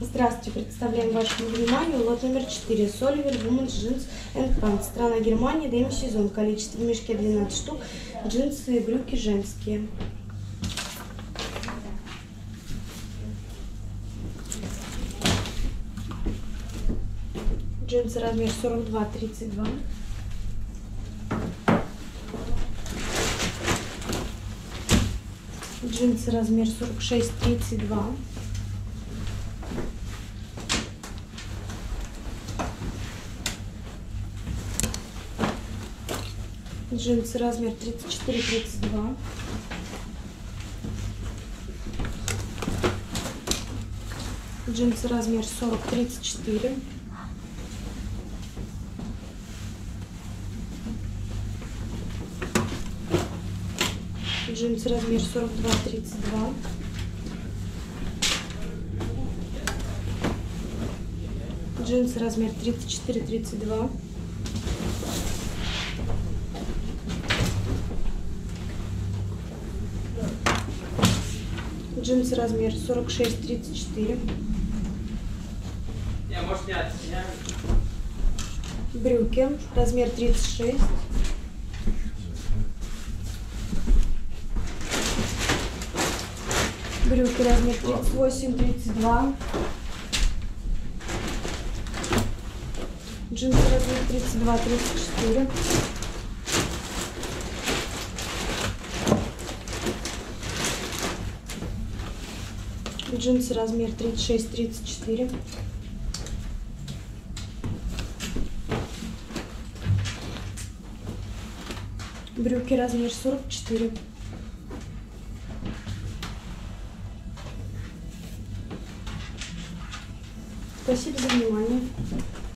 Здравствуйте, представляем вашему вниманию лот номер 4. Соливер Women's Jeans and Pants. Страна Германия, демо сезон. Количество в мешке 12 штук. Джинсы и брюки женские. Джинсы размер 42-32. Джинсы размер 46-32. Джинсы размер 34-32. Джинсы размер 40-34. Джинсы размер 42-32. Джинсы размер 34-32. Джинсы размер 46-34. Не, может не от меня. Брюки размер 36. Брюки размер 38-32. Джинсы размер 32-34. Джинсы размер 36-34. Брюки размер 44. Спасибо за внимание.